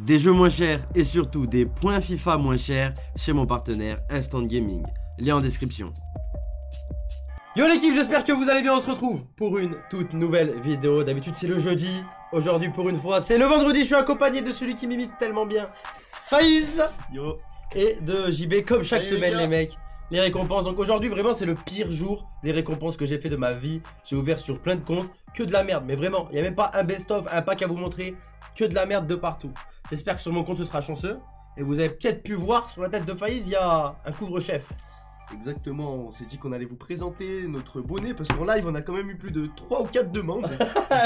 Des jeux moins chers et surtout des points FIFA moins chers chez mon partenaire Instant Gaming. Lien en description. Yo l'équipe, j'espère que vous allez bien, on se retrouve pour une toute nouvelle vidéo. D'habitude c'est le jeudi, aujourd'hui pour une fois c'est le vendredi, je suis accompagné de celui qui m'imite tellement bien, Faïs Yo Et de JB comme chaque Salut, semaine les les mecs. Les récompenses, donc aujourd'hui vraiment c'est le pire jour des récompenses que j'ai fait de ma vie. J'ai ouvert sur plein de comptes, que de la merde, mais vraiment, il n'y a même pas un best-of, un pack à vous montrer, que de la merde de partout. J'espère que sur mon compte ce sera chanceux. Et vous avez peut-être pu voir sur la tête de Faïs, il y a un couvre-chef. Exactement, on s'est dit qu'on allait vous présenter notre bonnet parce qu'en live on a quand même eu plus de 3 ou 4 demandes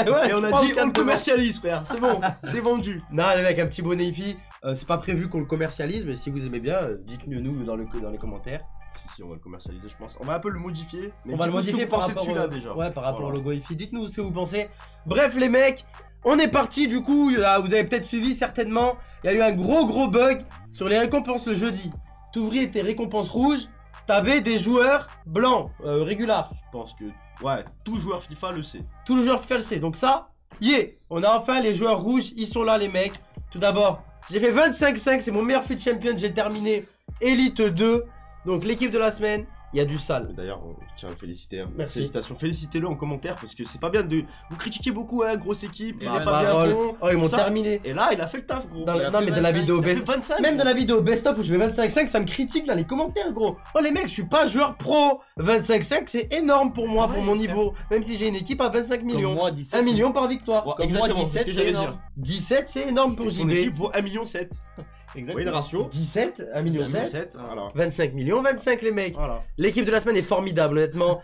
et on a dit on le commercialise frère, c'est bon, c'est vendu Non les mecs, un petit bonnet IFI, euh, c'est pas prévu qu'on le commercialise, mais si vous aimez bien, euh, dites-le nous dans, le, dans les commentaires. Si si on va le commercialiser je pense, on va un peu le modifier mais On va le que modifier vous par rapport, au... déjà Ouais, par rapport Voilà. au logo IFI. Dites-nous ce que vous pensez. Bref, les mecs, on est parti. Du coup, euh, vous avez peut-être suivi certainement. Il y a eu un gros gros bug sur les récompenses le jeudi. T'ouvrais tes récompenses rouges. T'avais des joueurs blancs, euh, régulars. Je pense que, ouais, tout joueur FIFA le sait Tous les joueurs FIFA le sait. Donc ça, yeah On a enfin les joueurs rouges. Ils sont là, les mecs. Tout d'abord, j'ai fait 25-5. C'est mon meilleur fit champion. J'ai terminé Elite 2. Donc l'équipe de la semaine, il y a du sale. D'ailleurs, on tient à le féliciter. hein. Merci. Félicitations, félicitez-le en commentaire parce que c'est pas bien de. Vous critiquez beaucoup, hein, grosse équipe, il Bah, est pas bien bon. Oh, ils m'ont terminé. Et là, il a fait le taf, gros. Dans la- non, mais dans la 25, vidéo best- 25. Même dans la vidéo best-of où je fais 25-5, ça me critique dans les commentaires, gros. Oh les mecs, je suis pas joueur pro. 25-5, c'est énorme pour moi, pour Ouais, mon frère. niveau. Même si j'ai une équipe à 25 Comme millions. moi, 17. 1 million par victoire. Ouais, Comme moi, exactement, c'est ce 17, que c'est énorme. dire. 17, c'est énorme pour JB. équipe vaut 1,7 million. Vous Exactement. voyez le ratio 17, 1 million 7. 7, voilà. 25 millions, 25 les mecs. Voilà. L'équipe de la semaine est formidable, honnêtement.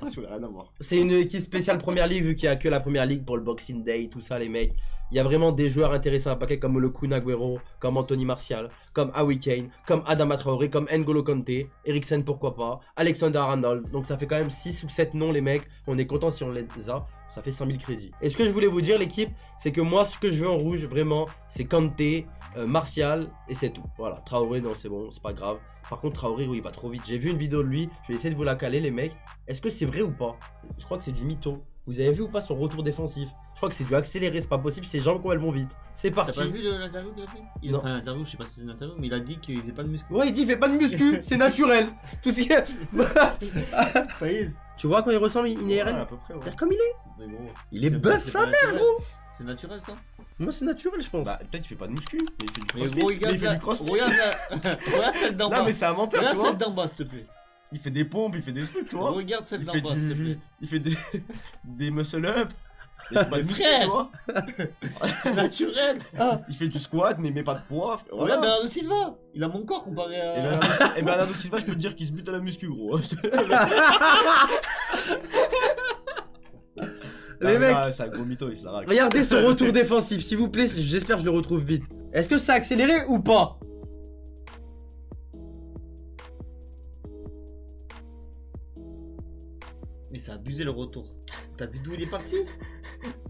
Voir. C'est une équipe spéciale première ligue vu qu'il y a que la première ligue pour le Boxing Day, tout ça les mecs. Il y a vraiment des joueurs intéressants à paquet comme le Kun Agüero, comme Anthony Martial, comme Harry Kane, comme Adama Traoré, comme N'Golo Kanté, Eriksen pourquoi pas, Alexander Arnold. Donc ça fait quand même 6 ou 7 noms les mecs. On est content si on les a. Ça fait 100 000 crédits. Et ce que je voulais vous dire l'équipe, c'est que moi ce que je veux en rouge vraiment, c'est Kanté, euh, Martial et c'est tout. Voilà, Traoré non c'est bon, c'est pas grave. Par contre Traoré oui il va trop vite. J'ai vu une vidéo de lui, je vais essayer de vous la caler les mecs. Est-ce que c'est vrai ou pas? Je crois que c'est du mytho. Vous avez vu ou pas son retour défensif? Je crois que c'est du accéléré, c'est pas possible, ses jambes comme elles vont vite. C'est T'as parti. pas vu l'interview qu'il a fait? Il Non. Enfin, l'interview, je sais pas si c'est une interview, mais il a dit qu'il faisait pas de muscu. Ouais, il dit il fait pas de muscu, c'est naturel. Tout ce qui est-. Tu vois quand il ressemble une Ouais, IRL à peu près, ouais. Regarde comme il est. Mais gros, Il est c'est- bœuf sa mère gros. C'est naturel ça Moi c'est naturel je pense. Bah, peut-être il fait pas de muscu, mais il fait du Mais crossfit. Mais regarde il fait la- du crossfit. Regarde la- regarde celle d'en bas. Non, mais c'est un menteur, tu Regarde vois. celle d'en bas, s'il te plaît. Il fait des pompes, il fait des trucs, tu vois. Regarde celle Il d'en fait, bas, s'il te plaît. il fait des... des muscle up. Pas de Mais muscu, frère. vois. C'est naturel. Il fait du squat, mais il met pas de poids. frère. Regarde Voilà. Bernardo Silva. Il a mon corps comparé Et à. Bernardo, Silva- et Bernardo Silva, je peux te dire qu'il se bute à la muscu, gros. Les Ah, mecs. ah, C'est un gros mytho, il se la racle. Regardez son retour défensif, s'il vous plaît, j'espère que je le retrouve vite. Est-ce que ça a accéléré ou pas? Mais c'est abusé le retour. T'as vu d'où il est parti?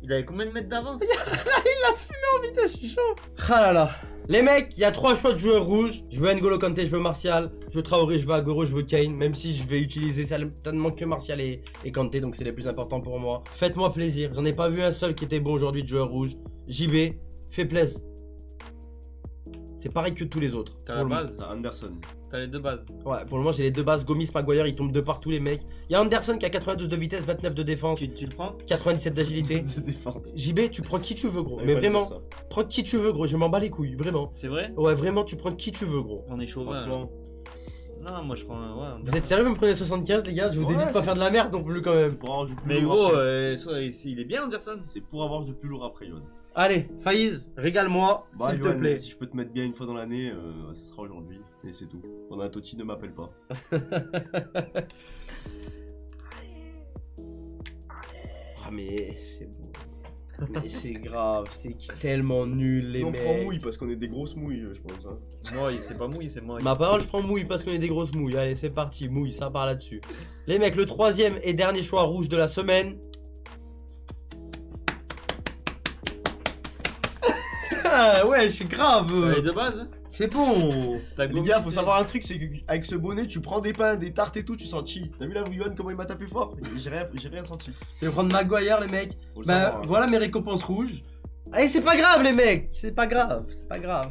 Il avait combien de mètres d'avance Putain, je suis chaud. Ah là là. Les mecs, il y a trois choix de joueurs rouges. Je veux N'Golo Kanté, je veux Martial, je veux Traoré, je veux Agüero, je veux Kane. Même si je vais utiliser certainement que Martial et, et Kanté, donc c'est les plus importants pour moi. Faites-moi plaisir. J'en ai pas vu un seul qui était bon aujourd'hui de joueur rouge. JB, fais plaisir. C'est pareil que tous les autres. T'as la C'est Anderson. T'as les deux bases. Ouais, pour le moment, j'ai les deux bases. Gomis, Maguire, ils tombent de partout, les mecs. Il y a Anderson qui a 92 de vitesse, 29 de défense, Tu, tu le prends? 97 d'agilité. JB, tu prends qui tu veux, gros. Ouais, Mais vraiment, prends qui tu veux, gros. Je m'en bats les couilles, vraiment. C'est vrai? Ouais, vraiment, tu prends qui tu veux, gros. On est chauvin. Non, moi je prends. Ouais, Vous êtes sérieux, vous me prenez 75, les gars Je vous ai dit de pas faire de la merde non plus, quand même. C'est pour avoir du plus Mais lourd gros, après. euh, soit, il est bien Anderson. C'est pour avoir du plus lourd après, Yohan. Allez, Faïz, régale-moi, Bah, s'il te plaît. si je peux te mettre bien une fois dans l'année, euh, ça sera aujourd'hui. Et c'est tout. Pendant un Totti, ne m'appelle pas. Ah, mais c'est beau. Mais c'est grave, c'est tellement nul, les on mecs. prend mouille parce qu'on est des grosses mouilles, je pense. hein. Moi, il- c'est pas mouille, c'est moi. Ma parole, je prends mouille parce qu'on est des grosses mouilles. Allez, c'est parti, mouille, ça part là-dessus. Les mecs, le troisième et dernier choix rouge de la semaine. Ouais, je suis grave. Deux bases hein C'est bon. Les gars, faut c'est- savoir un truc, c'est qu'avec ce bonnet, tu prends des pains, des tartes et tout, tu sens chi. T'as vu là, Yohan, comment il m'a tapé fort? J'ai rien, j'ai rien senti. Je vais prendre Maguire, les mecs? Bah savoir, hein. voilà mes récompenses rouges. Allez, c'est pas grave, les mecs. C'est pas grave. C'est pas grave.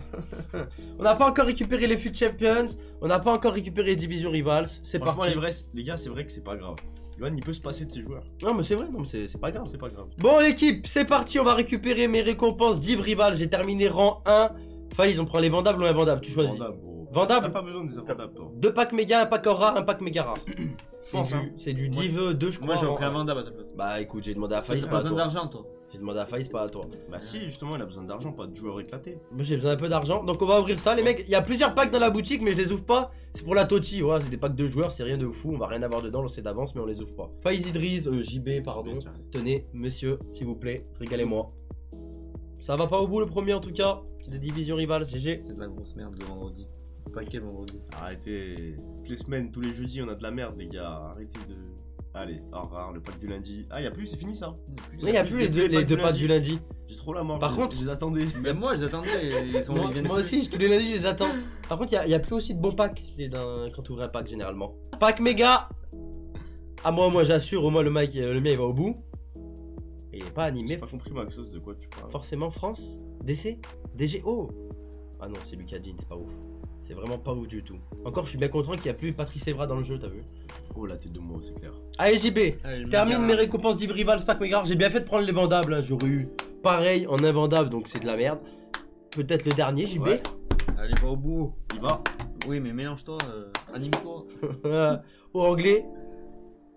on n'a pas encore récupéré les FUT Champions. On n'a pas encore récupéré les divisions rivals. C'est parti. les, vrais- les gars, c'est vrai que c'est pas grave. Yohan, il peut se passer de ses joueurs. Non, mais c'est vrai. Non, mais c'est pas grave. C'est pas grave. Bon, l'équipe, c'est parti. On va récupérer mes récompenses div rival. J'ai terminé rang 1. Faïs, on prend les vendables ou invendables? Tu choisis. Vendable. Vendable T'as pas besoin des invendables, toi. Deux packs méga, un pack rare, un pack méga rare. C'est pense, du, hein. c'est du Moi- div 2, je crois. Moi j'ai pris un vendable à ta place. Bah écoute, j'ai demandé à Faïs, T'as pas à besoin toi. d'argent toi. J'ai demandé à Faïs, pas à toi. Bah si, justement, il a besoin d'argent, pas de joueurs éclatés. Moi j'ai besoin d'un peu d'argent, donc on va ouvrir ça les mecs. Il y a plusieurs packs dans la boutique mais je les ouvre pas. C'est pour la Toti, voilà, c'est des packs de joueurs, c'est rien de fou, on va rien avoir dedans, on sait d'avance mais on les ouvre pas. Faiz Idriss, euh, JB pardon. Tenez, monsieur, s'il vous plaît, régalez-moi. Ça va pas au bout le premier en tout cas? Des divisions rivales, GG. C'est de la grosse merde le vendredi. Paquet vendredi. Arrêtez. Toutes les semaines, tous les jeudis, on a de la merde, les gars. Arrêtez de. Allez, au revoir, le pack du lundi. Ah, y a plus, c'est fini ça. Mais il y a plus les deux, les deux packs du lundi. J'ai trop la mort. Par je- contre- je les attendais. Même moi je l'attendais et ils sont Moi, ils viennent moi aussi, tous les lundis je les attends. Par contre, il y a- il y, a plus aussi de bons packs les- quand tu ouvres un pack généralement. Pack méga Ah moi, moi j'assure, au moins le, mec, le mien il va au bout. Et il est pas animé, J'ai pas compris, Maxos, de quoi tu parles. forcément France DC DG Oh Ah non, c'est Lucas Jean, c'est pas ouf. C'est vraiment pas ouf du tout. Encore, je suis bien content qu'il n'y a plus Patrice Evra dans le jeu, t'as vu Oh, la tête de moi, c'est clair. Allez, JB Allez, Termine me mes récompenses d'Yves Rival, Pack Méga. J'ai bien fait de prendre les vendables, hein. j'aurais eu pareil en invendable, donc c'est de la merde. Peut-être le dernier, JB Ouais. Allez va au bout. Il va. Oui mais mélange-toi, euh, anime-toi. Au anglais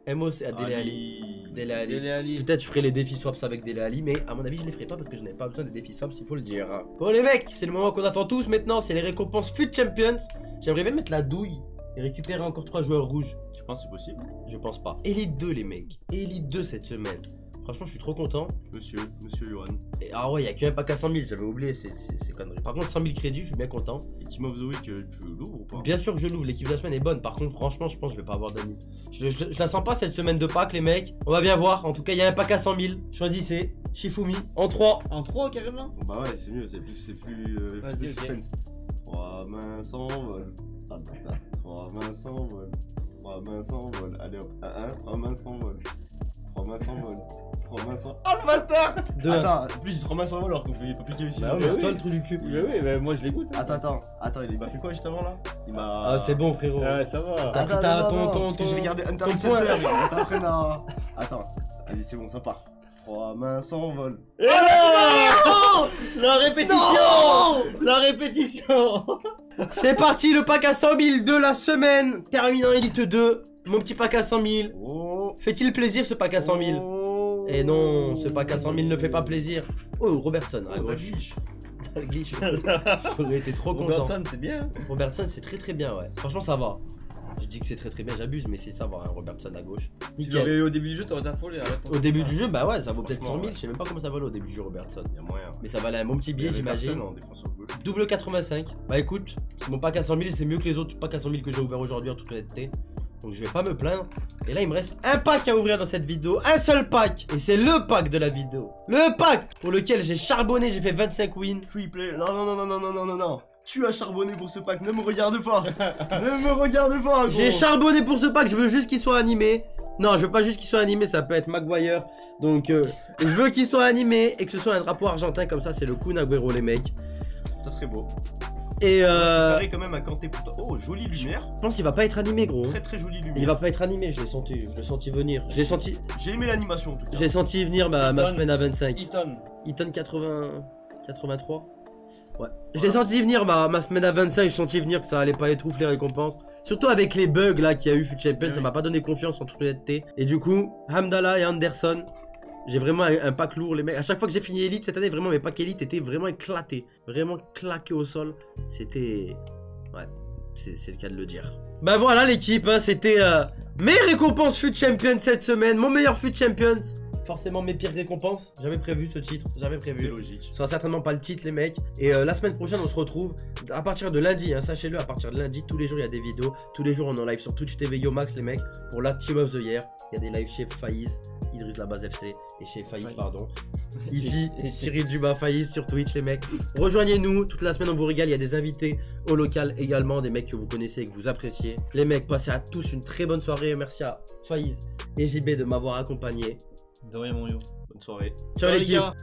MOC à Dele Ali. Dele Ali. Dele Ali. Peut-être je ferai les défis swaps avec Dele Ali, mais à mon avis, je les ferai pas parce que je n'avais pas besoin des défis swaps, il faut le dire. Bon, les mecs, c'est le moment qu'on attend tous maintenant, c'est les récompenses FUT Champions. J'aimerais même mettre la douille et récupérer encore trois joueurs rouges. Tu penses que c'est possible? Je pense pas. Elite 2, les mecs. Elite 2 cette semaine. Franchement, je suis trop content. Monsieur, monsieur Johan. Et, ah ouais, il y a qu'un pack à 100 000, j'avais oublié ces, ces, ces conneries. Par contre, 100 000 crédits, je suis bien content. Et Team of the Week, euh, tu l'ouvres ou pas? Bien sûr que je l'ouvre, l'équipe de la semaine est bonne. Par contre, franchement, je pense que je vais pas avoir d'amis. Je, je- je la sens pas cette semaine de pack, les mecs. On va bien voir. En tout cas, il y a un pack à 100 000. Choisissez. Shifumi en 3. En 3 carrément? Bon, Bah ouais, c'est mieux, c'est plus. C'est plus. Euh, Vas-y, plus ok. suspense. Trois mains s'envolent. Ah, bâtard. Trois mains s'envolent. Trois mains s'envolent. Allez hop. Un, un, trois mains s'envolent. Trois mains s'envolent. Trois mains s'envolent. Oh le bâtard 2 Attends, en plus j'ai trois mains s'envolent alors qu'on fait pas plus que ici. Bah ouais, c'est toi le truc du cul. Oui oui mais moi je l'écoute. hein. Attends, attends, attends, il m'a fait quoi juste avant là? Il m'a. Ah, c'est bon, frérot. Ouais ça va. T'as pris ta- ton- ton- parce que j'ai regardé Hunter ton x. Hunter, à. Attends, allez, c'est bon, ça part. Trois mains s'envolent. Et là La répétition La répétition C'est parti, le pack à 100 000 de la semaine. Terminant Elite 2. Mon petit pack à 100 000. Oh Fait-il plaisir ce pack à 100 000 Oh. Et non, ce pack à 100 000 ne fait pas plaisir. Oh, Robertson à Oh, gauche. J'aurais été trop content. Robertson c'est bien. Robertson, c'est très très bien, ouais. Franchement, ça va. Je dis que c'est très très bien, j'abuse, mais c'est ça va, hein, Robertson à gauche. Si tu l'avais Nickel. eu au début du jeu t'aurais été affolé. arrête. Au début du jeu, bah ouais, ça vaut peut-être 100 000. Franchement, Je sais même pas comment ça valait au début du jeu, Robertson. Y'a moyen. Mais ça valait un bon petit Il y billet, j'imagine. Double 85. Bah écoute, c'est mon pack à 100 000, c'est mieux que les autres packs à 100 000 que j'ai ouvert aujourd'hui en toute honnêteté. Donc je vais pas me plaindre. Et là, il me reste un pack à ouvrir dans cette vidéo. Un seul pack. Et c'est le pack de la vidéo. Le pack pour lequel j'ai charbonné, j'ai fait 25 wins. Free play. Non, non, non, non, non, non, non, non. Tu as charbonné pour ce pack, ne me regarde pas Ne me regarde pas J'ai charbonné pour ce pack, je veux juste qu'il soit animé. Non, je veux pas juste qu'il soit animé, ça peut être Maguire. Donc, euh, je veux qu'il soit animé et que ce soit un drapeau argentin comme ça, c'est le coup les mecs. Ça serait beau. Et euh, quand même à Kanté pour toi. Oh, jolie lumière. je pense qu'il va pas être animé, gros. Très très jolie lumière. Il va pas être animé, je l'ai senti, je l'ai senti venir. Je l'ai senti, J'ai aimé l'animation en tout cas. j'ai senti venir ma, ma semaine à 25. Eaton. Eaton 80, 83. Ouais. J'ai senti venir ma, ma semaine à 25, j'ai senti venir que ça allait pas être ouf les récompenses. Surtout avec les bugs là qu'il y a eu Fut Champion, ça m'a pas donné confiance en toute honnêteté. Et du coup, Hamdallah et Anderson, j'ai vraiment un, pack lourd les mecs. À chaque fois que j'ai fini Elite cette année, vraiment mes packs Elite étaient vraiment éclatés. Vraiment claqués au sol. C'était... Ouais, c'est le cas de le dire. Bah voilà l'équipe, hein, c'était euh, mes récompenses Fut Champion cette semaine, mon meilleur Fut Champions. Forcément mes pires récompenses. J'avais prévu ce titre, j'avais prévu. logique. Ce sera certainement pas le titre, les mecs. Et euh, la semaine prochaine, on se retrouve à partir de lundi. hein, Sachez-le, à partir de lundi, tous les jours, il y a des vidéos. Tous les jours, on est en live sur Twitch TV Yomax, les mecs. Pour la Team of the Year. Il y a des lives chez Faïs, Idriss Labaz FC. Et chez Faïs, Faïs. pardon. Ifi, Cyril Duba, Faïs sur Twitch, les mecs. Rejoignez-nous. Toute la semaine, on vous régale. Il y a des invités au local également. Des mecs que vous connaissez et que vous appréciez. Les mecs, passez à tous une très bonne soirée. Merci à Faïs et JB de m'avoir accompagné. De rien mon yo. Bonne soirée. Ciao, les l'équipe. gars.